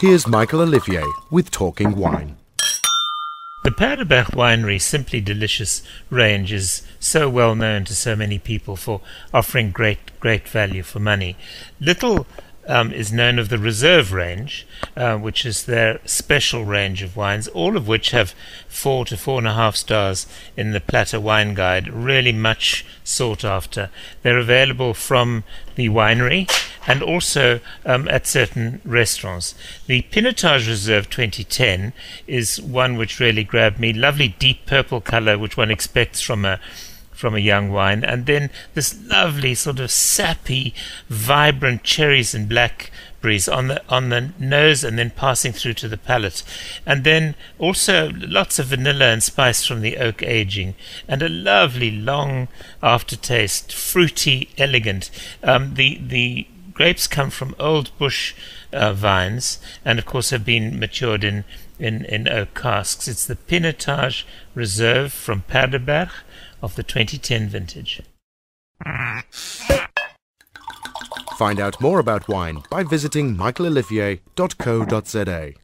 Here's Michael Olivier with Talking Wine. The Perdeberg Winery Simply Delicious range is so well known to so many people for offering great, great value for money. Little um, is known of the Reserve range, uh, which is their special range of wines, all of which have four to four and a half stars in the Platter Wine Guide, really much sought after. They're available from the winery and also um, at certain restaurants. The Pinotage Reserve 2010 is one which really grabbed me. Lovely deep purple color, which one expects from a from a young wine, and then this lovely sort of sappy, vibrant cherries and blackberries on the on the nose, and then passing through to the palate, and then also lots of vanilla and spice from the oak aging, and a lovely long aftertaste, fruity, elegant. Um, the the grapes come from old bush uh, vines, and of course have been matured in in, in oak casks. It's the Pinotage Reserve from Perdeberg of the 2010 vintage. Find out more about wine by visiting michaelolivier.co.za.